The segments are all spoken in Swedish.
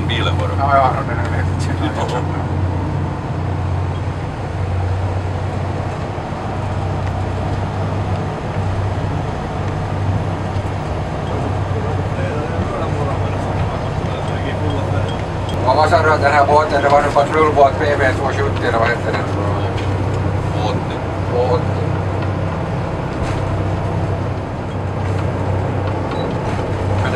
Igen bilen bara. ja, ja, den är rätt. Och vad sa du att den här båten, det var en patrullbåt PB 270 eller vad hette den? Åtte. 280.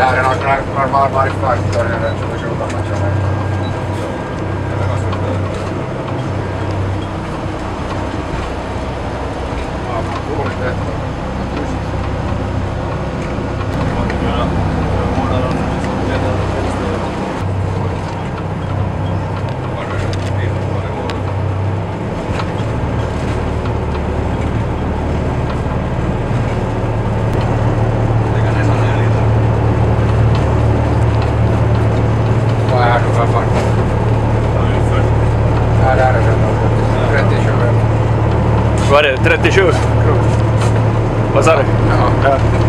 Men det här är någon sån här normal markfart för den 27 kanske. Ja, vad roligt det. Vad är det för fart? Ja, där är den. 37. Vad är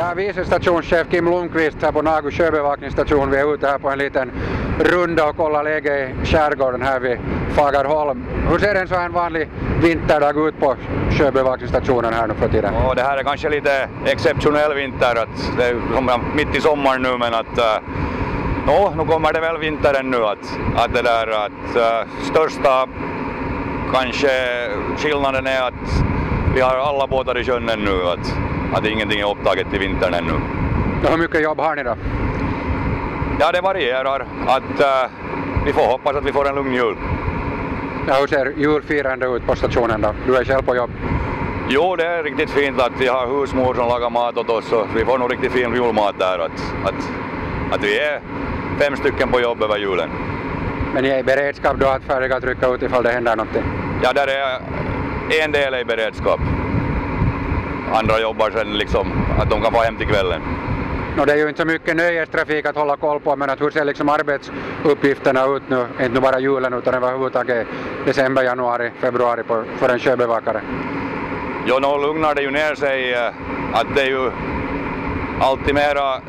Jag är vice stationschef Kim Lundqvist här på Nagu sjöbevakningsstation. Vi är ute här på en liten runda och kollar läget i skärgården här vid Fagerholm. Hur ser en så här vanlig vinterdag ut på sjöbevakningsstationen här nu för tiden? Ja, det här är kanske lite exceptionell vinter. Att det är mitt i sommaren nu men att eh, uh, no, nu kommer det väl vintern nu. Att, att det där att uh, största kanske skillnaden är att vi har alla båtar i sjön ännu. Att, att ingenting är upptaget till vintern ännu. Och hur mycket jobb har ni då? Ja, det varierar. Att uh, vi får hoppas att vi får en lugn jul. Ja, hur ser julfirande ut på stationen då? Du är själv på jobb. Jo, det är riktigt fint att vi har husmor som lagar mat åt oss och vi får nog riktigt fin julmat där. Att, att, att vi är fem stycken på jobb över julen. Men ni är i beredskap då att färdiga att rycka ut ifall det händer någonting? Ja, där är en del är i beredskap. Andra jobbar sen liksom att de kan få hem till kvällen. No, det är ju inte så mycket nöjestrafik att hålla koll på men att hur ser liksom arbetsuppgifterna ut nu, inte nu bara julen utan överhuvudtaget december, januari, februari på, för en sjöbevakare? Jo, nu lugnar det ju ner sig. eh, Att det är ju alltid mera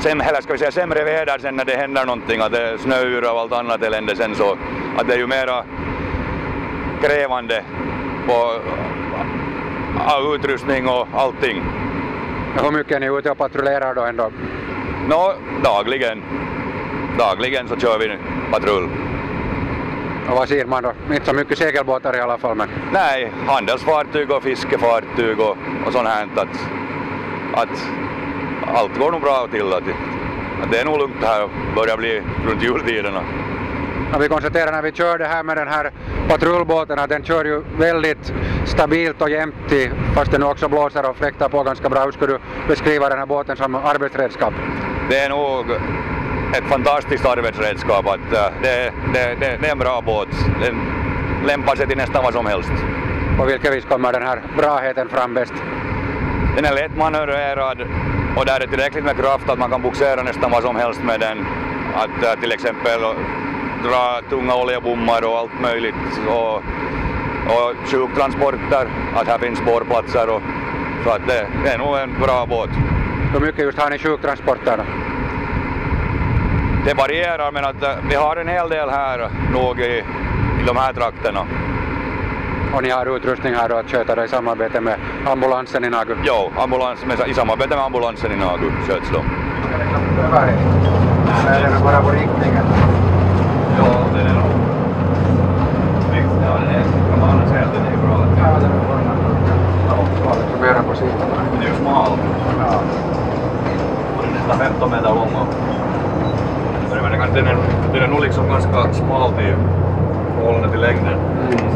Säm, eller ska vi säga sämre väder sen när det händer någonting, att det är snöyra och allt annat elände sen så att det är ju mera krävande på ja, utrustning och allting. Hur mycket är ni ute och patrullerar då ändå? Nå, dagligen. Dagligen så kör vi patrull. Och vad ser man då? Inte så mycket segelbåtar i alla fall men Nej, handelsfartyg och fiskefartyg och, och sånt här. Att, att allt går nog bra till. Att, att det är nog lugnt här och börjar bli runt jultiderna. Ja, vi konstaterar när vi körde här med den här patrullbåten att den kör ju väldigt stabilt och jämnt i, fast det nu också blåser och fläktar på ganska bra. Hur skulle du beskriva den här båten som arbetsredskap? Det är nog ett fantastiskt arbetsredskap. Att, äh, det, det, det, det är en bra båt. Den lämpar sig till nästan vad som helst. På vilket vis kommer den här braheten fram bäst? Den är lätt manövrerad och där är tillräckligt med kraft att man kan boxera nästan vad som helst med den. Att äh, till exempel dra tunga oljebommar och allt möjligt. Och, och sjuktransporter, att här finns spårplatser. Och, så att det, det är nog en bra båt. Hur mycket just har ni sjuktransporter? Det varierar men att äh, vi har en hel del här nog i, i de här trakterna. Och ni har utrustning här då att sköta det i samarbete med ambulansen i Nagu? Jo, ambulans, med, i samarbete med ambulansen i Nagu sköts de. Nej, det är den är, den är nog liksom ganska smal till. Mm.